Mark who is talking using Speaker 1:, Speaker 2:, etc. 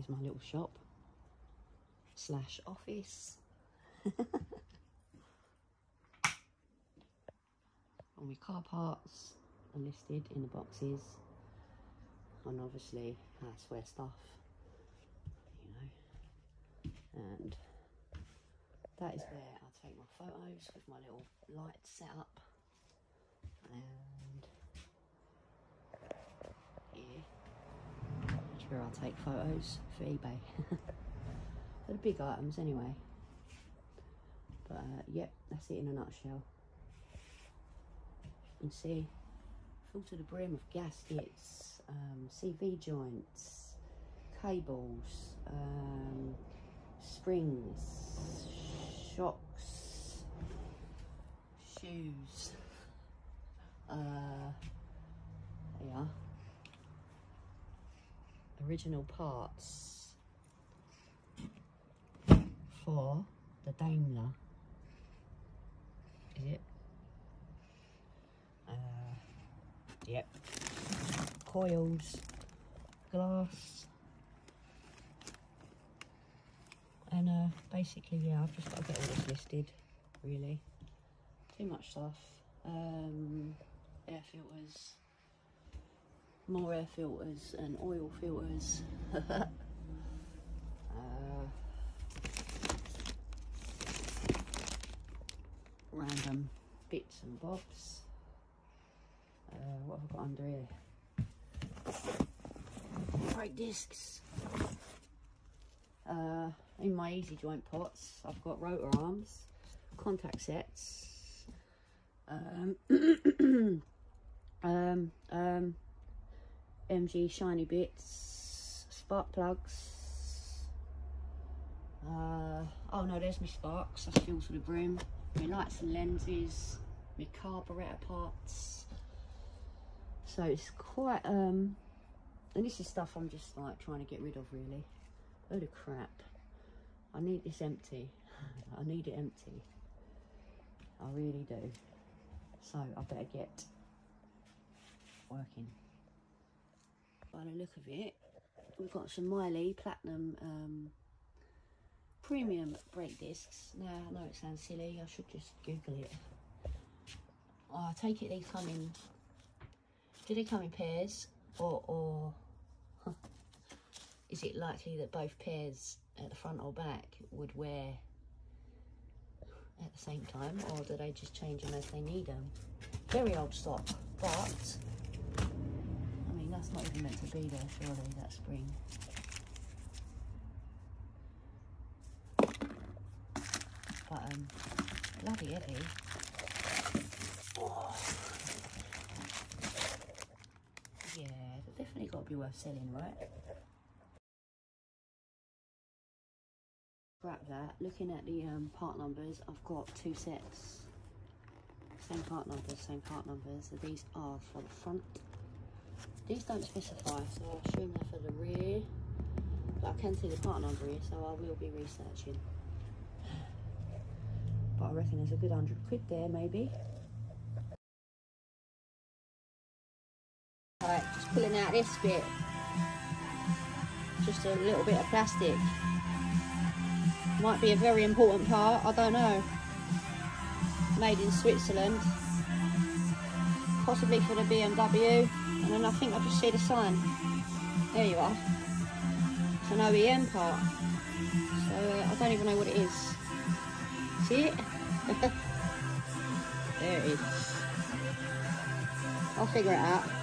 Speaker 1: is my little shop slash office. All my car parts are listed in the boxes. And obviously that's where stuff, you know. And that is where I take my photos with my little light set up. And here is where I take photos for eBay. for the big items anyway. But uh, yep, that's it in a nutshell. You can see full to the brim of gaskets, um, CV joints, cables, um, springs, shocks, shoes. Uh, yeah. Original parts for the Daimler. Is it? Uh, yep. Coils, glass, and uh, basically, yeah, I've just got to get all this listed, really. Too much stuff. Um, air filters, more air filters and oil filters. uh, random bits and bobs. Uh, what have I got under here? Brake discs. Uh, in my easy joint pots, I've got rotor arms, contact sets, um, um, um, MG shiny bits, spark plugs. Uh, oh no, there's my sparks. That's filled to the brim. My lights and lenses, my carburetor parts. So it's quite, um, and this is stuff I'm just like trying to get rid of really. Load of crap. I need this empty. I need it empty. I really do. So I better get working. By the look of it, we've got some Miley Platinum um, Premium brake discs. Now, I know it sounds silly, I should just Google it. Oh, I take it they come in, do they come in pairs or, or is it likely that both pairs at the front or back would wear at the same time or do they just change them as they need them? Very old stock, but Not even meant to be there surely, that spring. But um, bloody heavy. Yeah, definitely got to be worth selling, right? Scrap that. Looking at the um, part numbers, I've got two sets. Same part numbers, same part numbers. So these are for the front. These don't specify, so I assume they're for the rear. But I can see the part number here, so I will be researching. But I reckon there's a good hundred quid there, maybe. Alright, just pulling out this bit. Just a little bit of plastic. Might be a very important part, I don't know. Made in Switzerland. Possibly for the BMW. And then I think I just see the sign. There you are. It's an OEM part. So uh, I don't even know what it is. See it? there it is. I'll figure it out.